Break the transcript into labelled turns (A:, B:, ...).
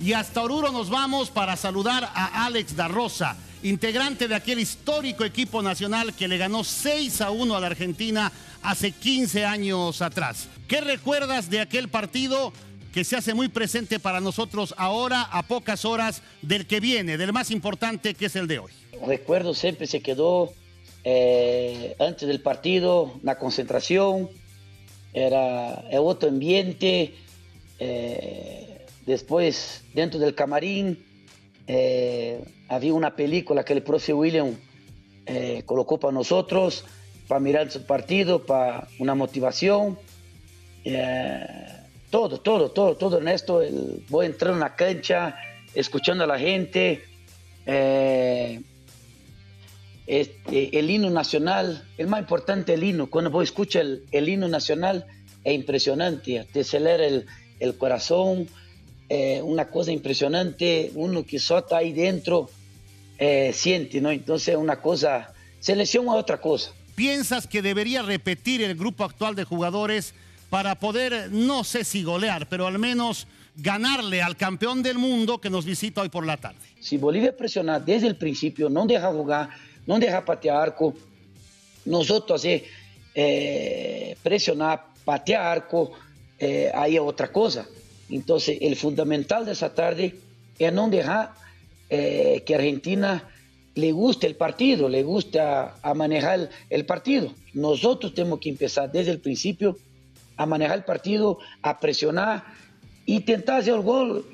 A: Y hasta Oruro nos vamos para saludar a Alex da Rosa, integrante de aquel histórico equipo nacional que le ganó 6 a 1 a la Argentina hace 15 años atrás. ¿Qué recuerdas de aquel partido que se hace muy presente para nosotros ahora a pocas horas del que viene, del más importante que es el de hoy?
B: Recuerdo siempre se quedó eh, antes del partido, la concentración, era otro ambiente. Eh, después, dentro del camarín, eh, había una película que el profe William colocó para nosotros, para mirar su partido, para una motivación. todo, todo, todo, todo en esto. voy a entrar en la cancha, escuchando a la gente. Este, el himno nacional, el más importante el himno, cuando vos escuchas el, el himno nacional es impresionante, te acelera el, el corazón, eh, una cosa impresionante, uno que solo está ahí dentro eh, siente, ¿no? Entonces una cosa, selección a otra cosa.
A: ¿Piensas que debería repetir el grupo actual de jugadores para poder, no sé si golear, pero al menos ganarle al campeón del mundo que nos visita hoy por la tarde?
B: Si Bolivia presiona desde el principio, no deja jugar, no deja patear arco. Nosotros así, eh, presionar, patear arco, ahí es otra cosa. Entonces, el fundamental de esa tarde es no dejar eh, que Argentina le guste el partido, le guste a, manejar el, partido. Nosotros tenemos que empezar desde el principio a manejar el partido, a presionar, y intentar hacer el gol